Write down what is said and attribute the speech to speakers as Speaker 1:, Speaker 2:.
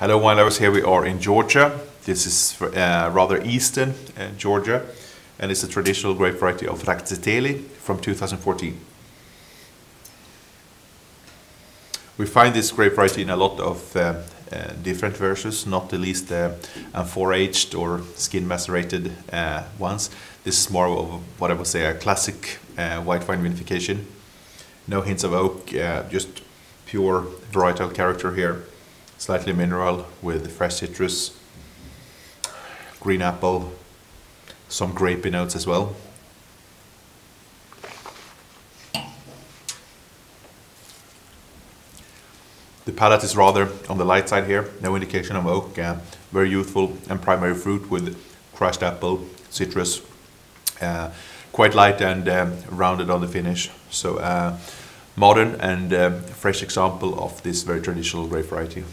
Speaker 1: Hello wine lovers, here we are in Georgia. This is uh, rather eastern uh, Georgia and it's a traditional grape variety of Rkatsiteli from 2014. We find this grape variety in a lot of uh, uh, different versions, not the least the uh, amphora-aged or skin macerated uh, ones. This is more of what I would say a classic uh, white wine vinification. No hints of oak, just pure varietal character here slightly mineral with fresh citrus, green apple, some grapey notes as well. The palate is rather on the light side here, no indication of oak, uh, very youthful and primary fruit with crushed apple, citrus, uh, quite light and um, rounded on the finish. So uh, modern and um, fresh example of this very traditional grape variety.